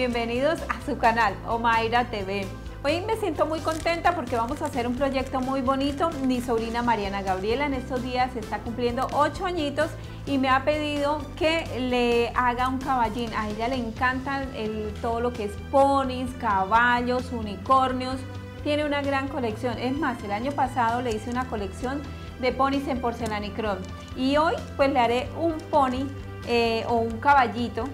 bienvenidos a su canal Omaira TV. Hoy me siento muy contenta porque vamos a hacer un proyecto muy bonito. Mi sobrina Mariana Gabriela en estos días está cumpliendo 8 añitos y me ha pedido que le haga un caballín. A ella le encanta todo lo que es ponis, caballos, unicornios. Tiene una gran colección. Es más, el año pasado le hice una colección de ponis en porcelanicrón. Y hoy pues le haré un pony eh, o un caballito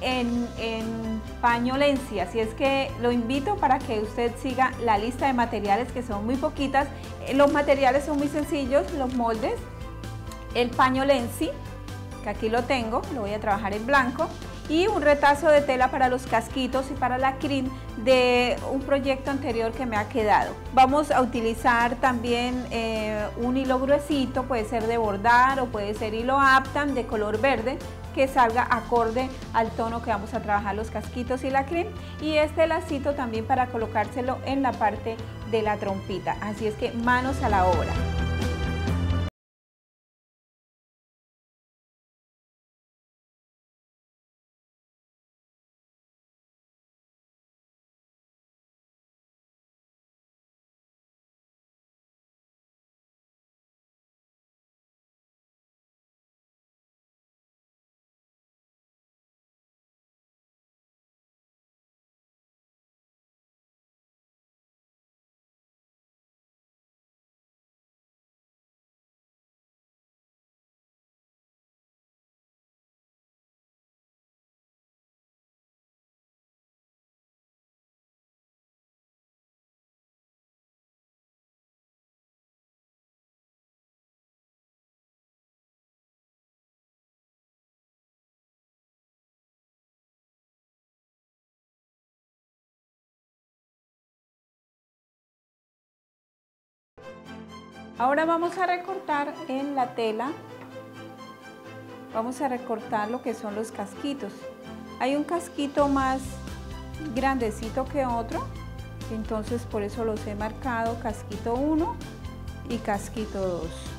en, en pañolencia, así es que lo invito para que usted siga la lista de materiales que son muy poquitas. Eh, los materiales son muy sencillos, los moldes, el pañolensi, que aquí lo tengo, lo voy a trabajar en blanco, y un retazo de tela para los casquitos y para la crin de un proyecto anterior que me ha quedado. Vamos a utilizar también eh, un hilo gruesito, puede ser de bordar o puede ser hilo aptan de color verde que salga acorde al tono que vamos a trabajar los casquitos y la crin y este lacito también para colocárselo en la parte de la trompita. Así es que manos a la obra. Ahora vamos a recortar en la tela, vamos a recortar lo que son los casquitos. Hay un casquito más grandecito que otro, entonces por eso los he marcado casquito 1 y casquito 2.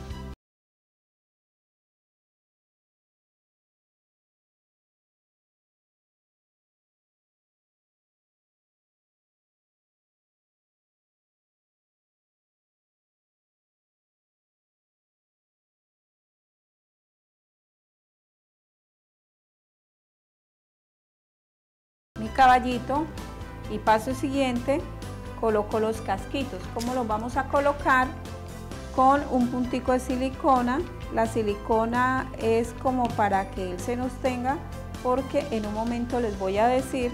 Caballito y paso siguiente coloco los casquitos. como los vamos a colocar? Con un puntico de silicona. La silicona es como para que él se nos tenga porque en un momento les voy a decir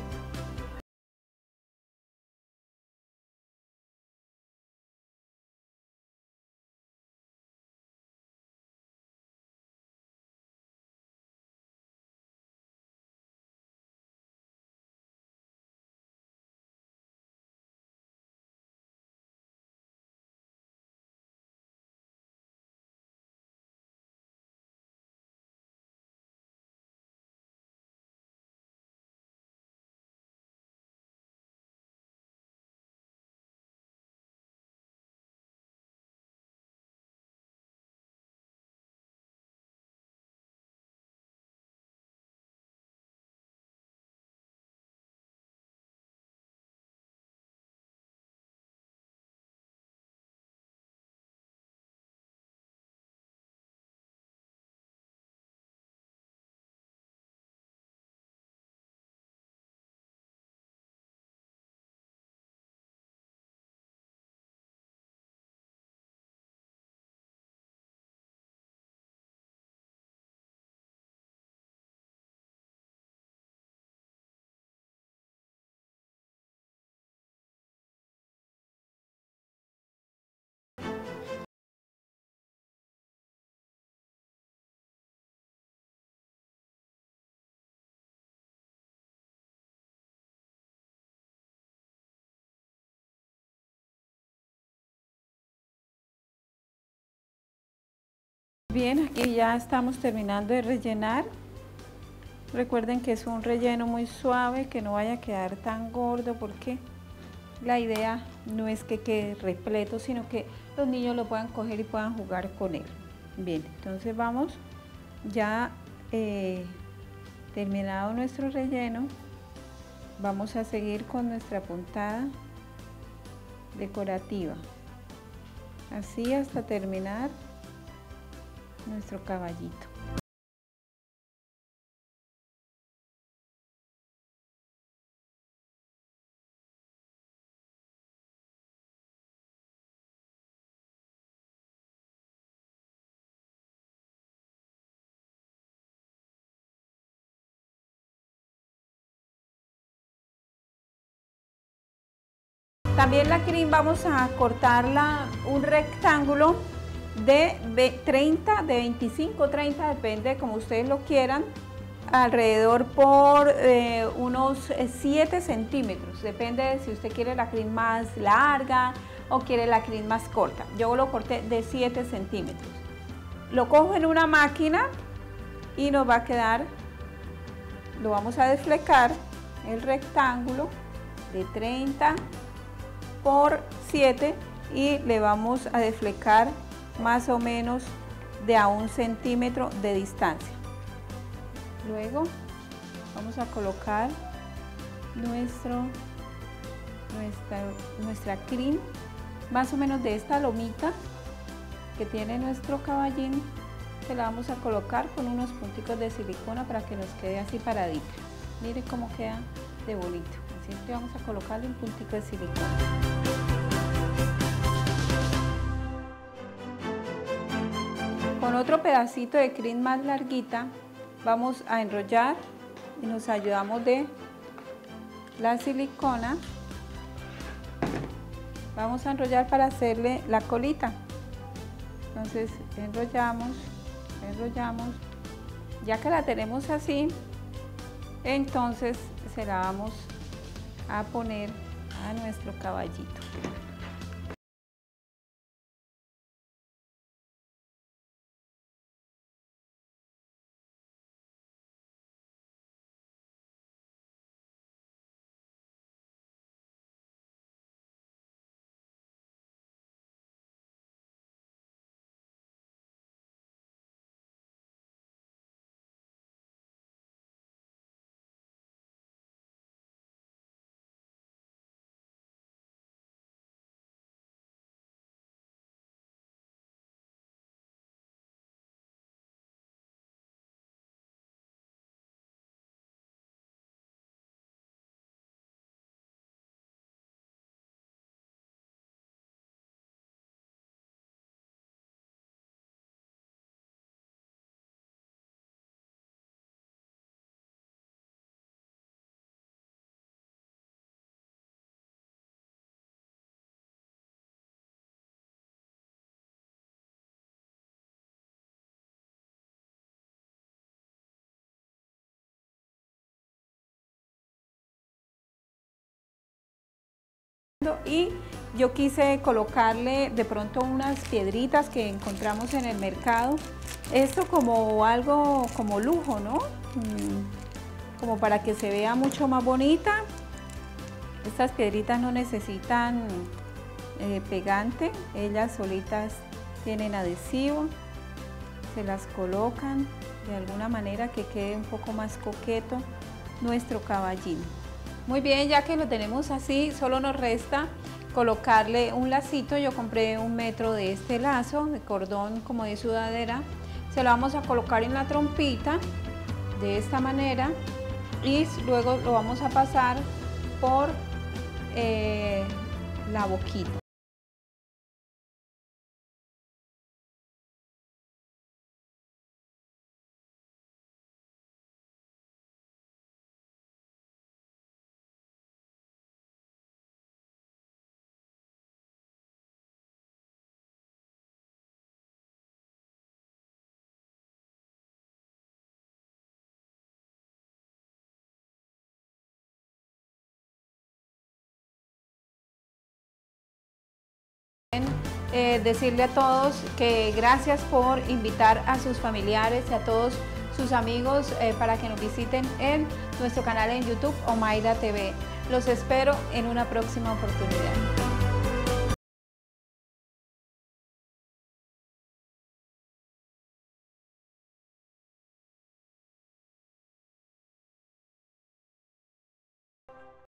Bien, aquí ya estamos terminando de rellenar. Recuerden que es un relleno muy suave, que no vaya a quedar tan gordo porque la idea no es que quede repleto, sino que los niños lo puedan coger y puedan jugar con él. Bien, entonces vamos ya eh, terminado nuestro relleno. vamos a seguir con nuestra puntada decorativa así hasta terminar nuestro caballito. También la crin vamos a cortarla un rectángulo de 30, de 25, 30, depende como ustedes lo quieran, alrededor por eh, unos 7 centímetros, depende de si usted quiere la crin más larga o quiere la crin más corta. Yo lo corté de 7 centímetros. Lo cojo en una máquina y nos va a quedar, lo vamos a desflecar, el rectángulo de 30 por 7 y le vamos a deflecar más o menos de a un centímetro de distancia. Luego vamos a colocar nuestro, nuestra, nuestra crin más o menos de esta lomita que tiene nuestro caballín se la vamos a colocar con unos punticos de silicona para que nos quede así paradito. Mire cómo queda de bonito. Siempre vamos a colocarle un puntito de silicona. Otro pedacito de crin más larguita vamos a enrollar y nos ayudamos de la silicona. Vamos a enrollar para hacerle la colita. Entonces enrollamos, enrollamos. Ya que la tenemos así, entonces se la vamos a poner a nuestro caballito. Y yo quise colocarle de pronto unas piedritas que encontramos en el mercado. Esto como algo como lujo, ¿no? Mm, como para que se vea mucho más bonita. Estas piedritas no necesitan eh, pegante, ellas solitas tienen adhesivo. Se las colocan de alguna manera que quede un poco más coqueto nuestro caballín. Muy bien, ya que lo tenemos así, solo nos resta colocarle un lacito. Yo compré un metro de este lazo, de cordón como de sudadera. Se lo vamos a colocar en la trompita de esta manera y luego lo vamos a pasar por eh, la boquita. Eh, decirle a todos que gracias por invitar a sus familiares y a todos sus amigos eh, para que nos visiten en nuestro canal en YouTube Omaira TV. Los espero en una próxima oportunidad.